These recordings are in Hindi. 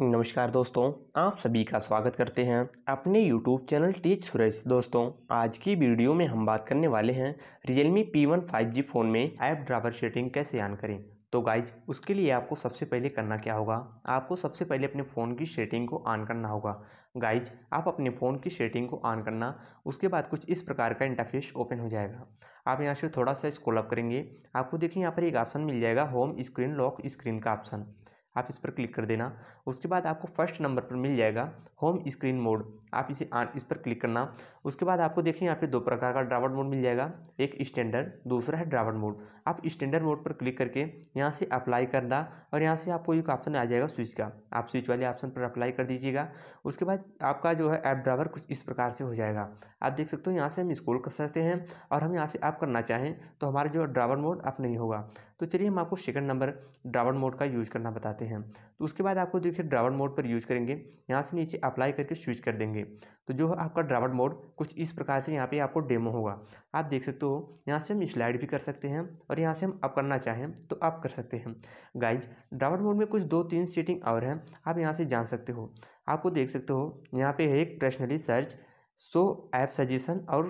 नमस्कार दोस्तों, आप सभी का स्वागत करते हैं अपने YouTube चैनल टीच सुरेश दोस्तों, आज की वीडियो में हम बात करने वाले हैं Realme P1 5G फ़ोन में ऐप ड्राइवर सेटिंग कैसे ऑन करें। तो गाइज़ उसके लिए आपको सबसे पहले करना क्या होगा? आपको सबसे पहले अपने फ़ोन की सेटिंग को ऑन करना होगा। गाइज़ आप अपने फ़ोन की सेटिंग को ऑन करना, उसके बाद कुछ इस प्रकार का इंटरफेस ओपन हो जाएगा। आप यहाँ से थोड़ा सा स्क्रॉल अप करेंगे। आपको देखिए, यहाँ पर एक ऑप्शन मिल जाएगा होम स्क्रीन लॉक स्क्रीन का ऑप्शन आप इस पर क्लिक कर देना। उसके बाद आपको फ़र्स्ट नंबर पर मिल जाएगा होम स्क्रीन मोड। आप इसे आन इस पर क्लिक करना। उसके बाद आपको देखिए यहाँ पे दो प्रकार का ड्राइवर मोड मिल जाएगा। एक स्टैंडर्ड, दूसरा है ड्राइवर मोड। आप स्टैंडर्ड मोड पर क्लिक करके यहाँ से अप्लाई करना और यहाँ से आपको एक ऑप्शन आ जाएगा स्विच का। आप स्विच वाले ऑप्शन पर अप्लाई कर दीजिएगा। उसके बाद आपका जो है ऐप ड्राइवर कुछ इस प्रकार से हो जाएगा। आप देख सकते हो यहाँ से हम स्कूल कर सकते हैं और हम यहाँ से आप करना चाहें तो हमारा जो ड्रावर मोड आप नहीं होगा। तो चलिए हम आपको सेकंड नंबर ड्राइवर मोड का यूज़ करना बताते हैं। तो उसके बाद आपको देखिए ड्राइवर मोड पर यूज़ करेंगे, यहाँ से नीचे अप्लाई करके स्विच कर देंगे। तो जो आपका ड्राइवर मोड कुछ इस प्रकार से यहाँ पे आपको डेमो होगा। आप देख सकते हो, यहाँ से हम स्लाइड भी कर सकते हैं और यहाँ से हम अप करना चाहें तो आप कर सकते हैं। गाइज़ ड्राइवर मोड में कुछ दो तीन सेटिंग और हैं, आप यहाँ से जान सकते हो। आपको देख सकते हो, यहाँ पे है एक personally search show app suggestion और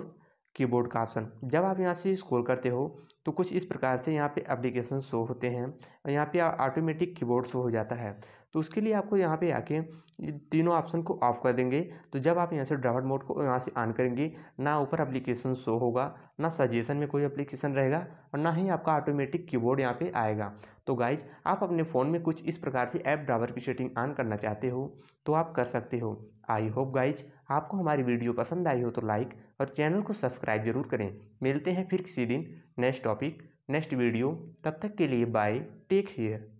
कीबोर्ड का ऑप्शन जब आप यहाँ से स्क्रॉल करते हो तो कुछ इस प्रकार से यहाँ पे एप्लीकेशन शो होते हैं और यहाँ पे ऑटोमेटिक कीबोर्ड शो हो जाता है। तो उसके लिए आपको यहाँ पे आके तीनों ऑप्शन को ऑफ़ कर देंगे। तो जब आप यहाँ से ड्राइवर मोड को यहाँ से ऑन करेंगे, ना ऊपर एप्लीकेशन शो होगा, ना सजेशन में कोई एप्लीकेशन रहेगा और ना ही आपका ऑटोमेटिक कीबोर्ड यहाँ पे आएगा। तो गाइज़ आप अपने फ़ोन में कुछ इस प्रकार से ऐप ड्राइवर की सेटिंग ऑन करना चाहते हो तो आप कर सकते हो। आई होप गाइज़ आपको हमारी वीडियो पसंद आई हो तो लाइक और चैनल को सब्सक्राइब ज़रूर करें। मिलते हैं फिर किसी दिन नेक्स्ट टॉपिक नेक्स्ट वीडियो तब तक के लिए बाय टेक केयर